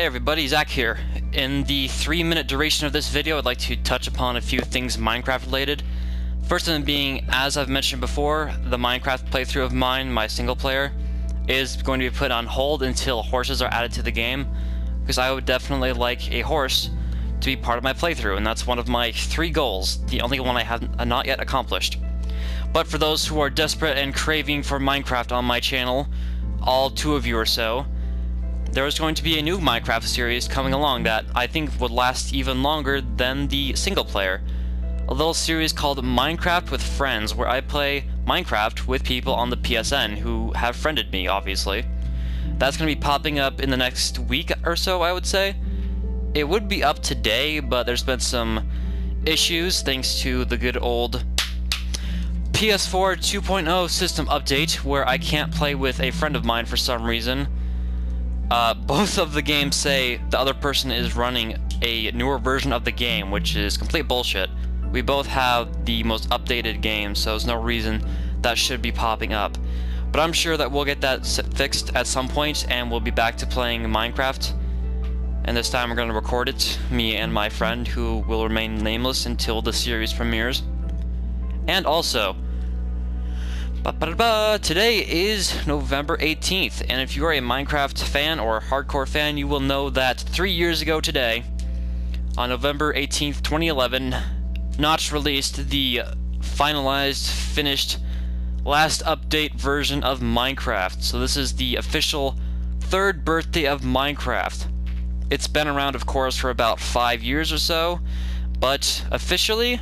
Hey everybody, Zach here. In the three minute duration of this video, I'd like to touch upon a few things Minecraft related. First of them being, as I've mentioned before, the Minecraft playthrough of mine, my single player, is going to be put on hold until horses are added to the game, because I would definitely like a horse to be part of my playthrough, and that's one of my three goals, the only one I have uh, not yet accomplished. But for those who are desperate and craving for Minecraft on my channel, all two of you or so, there is going to be a new Minecraft series coming along that I think would last even longer than the single player. A little series called Minecraft with Friends, where I play Minecraft with people on the PSN who have friended me, obviously. That's going to be popping up in the next week or so, I would say. It would be up today, but there's been some issues thanks to the good old PS4 2.0 system update where I can't play with a friend of mine for some reason. Uh, both of the games say the other person is running a newer version of the game, which is complete bullshit. We both have the most updated game, so there's no reason that should be popping up. But I'm sure that we'll get that fixed at some point, and we'll be back to playing Minecraft. And this time we're going to record it, me and my friend, who will remain nameless until the series premieres. And also, Today is November 18th, and if you are a Minecraft fan or a hardcore fan, you will know that three years ago today, on November 18th, 2011, Notch released the finalized, finished, last update version of Minecraft. So this is the official third birthday of Minecraft. It's been around, of course, for about five years or so, but officially,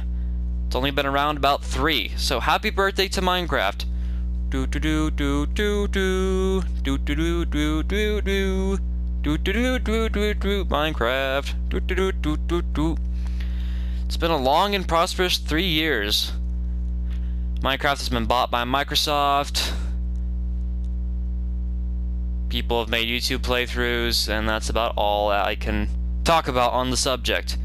it's only been around about three. So happy birthday to Minecraft. Do do do do do do do do do do do do do do do do do do Minecraft do do do do do do It's been a long and prosperous three years. Minecraft has been bought by Microsoft. People have made YouTube playthroughs, and that's about all I can talk about on the subject.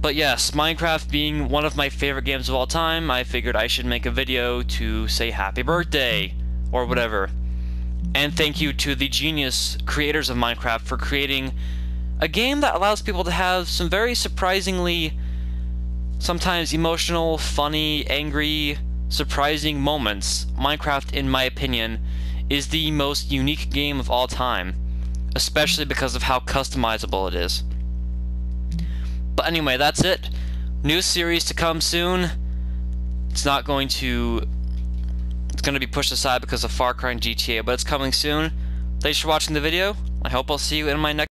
But yes, Minecraft being one of my favorite games of all time, I figured I should make a video to say happy birthday, or whatever. And thank you to the genius creators of Minecraft for creating a game that allows people to have some very surprisingly, sometimes emotional, funny, angry, surprising moments. Minecraft, in my opinion, is the most unique game of all time, especially because of how customizable it is. But anyway, that's it. New series to come soon. It's not going to... It's going to be pushed aside because of Far Cry and GTA, but it's coming soon. Thanks for watching the video. I hope I'll see you in my next